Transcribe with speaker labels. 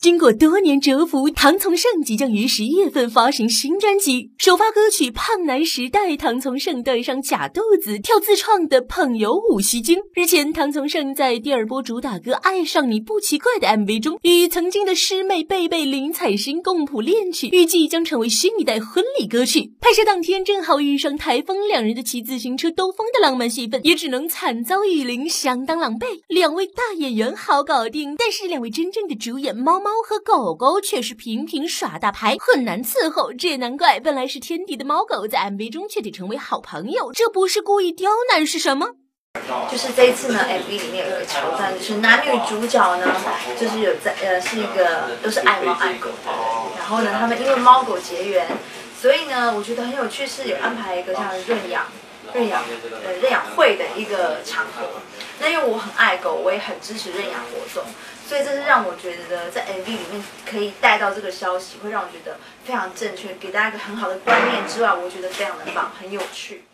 Speaker 1: 经过多年蛰伏，唐从圣即将于十一月份发行新专辑。首发歌曲《胖男时代》，唐从圣带上假肚子跳自创的朋友舞戏精。日前，唐从圣在第二波主打歌《爱上你不奇怪》的 MV 中，与曾经的师妹贝贝林采欣共谱恋曲，预计将成为新一代婚礼歌曲。拍摄当天正好遇上台风，两人的骑自行车兜风的浪漫戏份，也只能惨遭雨淋，相当狼狈。两位大演员好搞定，但是两位真正的主演猫猫。猫和狗狗却是频频耍大牌，很难伺候。这也难怪，本来是天敌的猫狗，在 MV 中却得成为好朋友。这不是故意刁难是什么？
Speaker 2: 就是这一次呢，MV 里面有一个桥段，就是男女主角呢，就是有在呃是一个都是爱猫爱狗的，然后呢，他们因为猫狗结缘，所以呢，我觉得很有趣，是有安排一个像认养。认养呃认养会的一个场合，那因为我很爱狗，我也很支持认养活动，所以这是让我觉得在 MV 里面可以带到这个消息，会让我觉得非常正确，给大家一个很好的观念之外，我觉得非常的棒，很有趣。